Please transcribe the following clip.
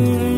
Mm-hmm.